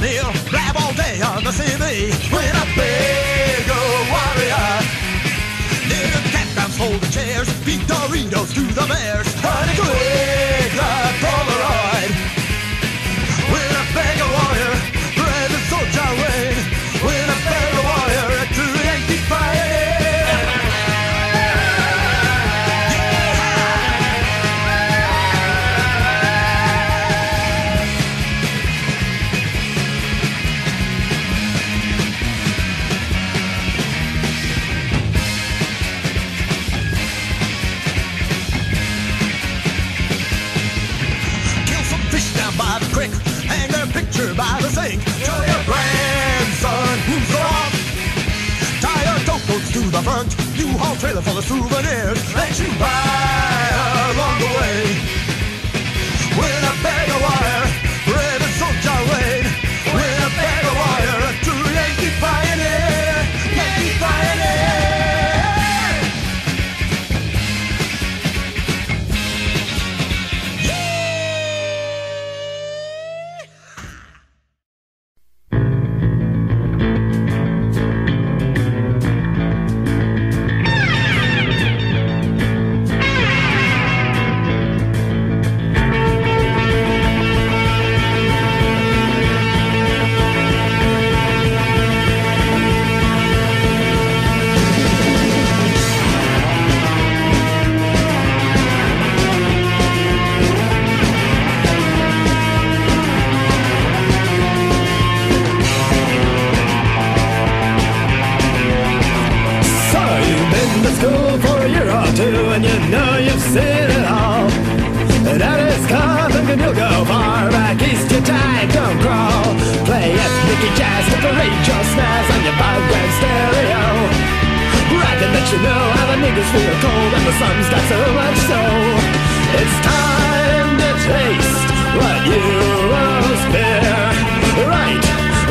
meal, grab all day on the CV with a big warrior. Near the campgrounds, holding chairs, feed Doritos to the bears. trailer full of souvenirs that you buy. Come and then he'll go far back east to tag, don't crawl. Play ethnic jazz with the angel snares on your background stereo. Rather let you know how the niggas feel cold and the sun's got so much so. It's time to taste what you will spare. Right,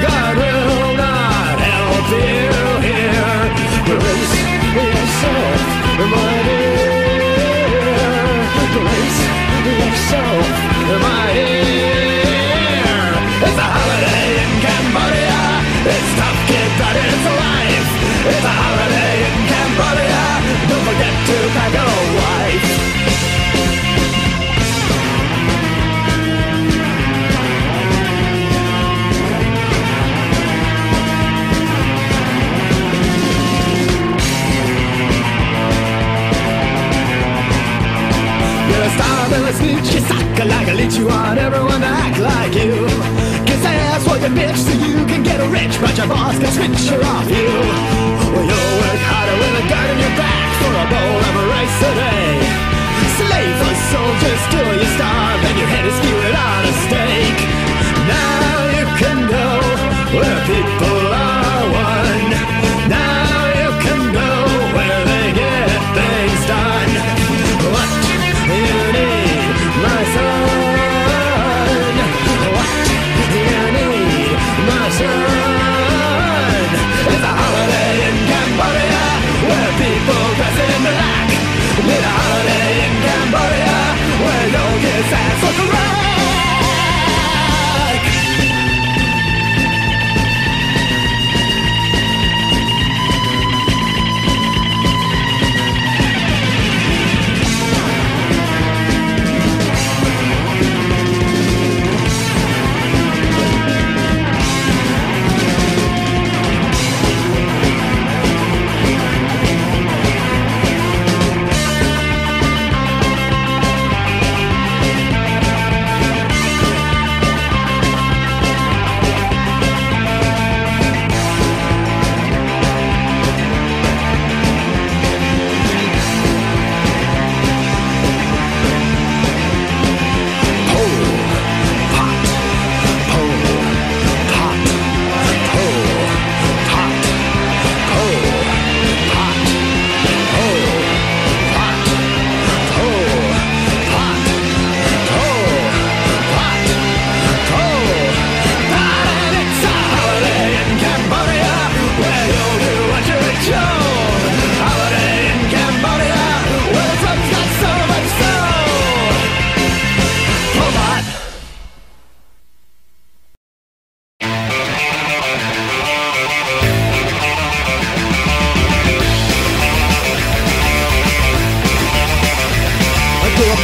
God will not help you here. Grace yourself, my dear. Grace yourself. that you want everyone to act like you. Cause that's what you bitch so you can get rich But your boss can switch her off you.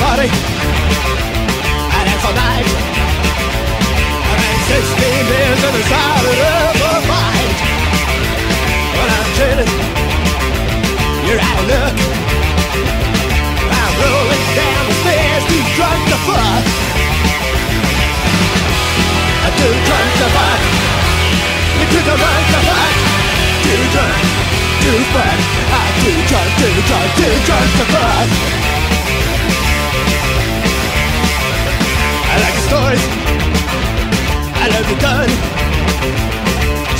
Party and it's all night. I mean, 16 beers and decided of a fight. When I'm chilling, you're out of luck. I'm rolling down the stairs, too drunk to fuck. I'm too drunk to fuck. Too drunk to fuck. Too drunk, too fuck. I'm too drunk, too drunk, too drunk to fuck. Gun.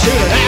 Twice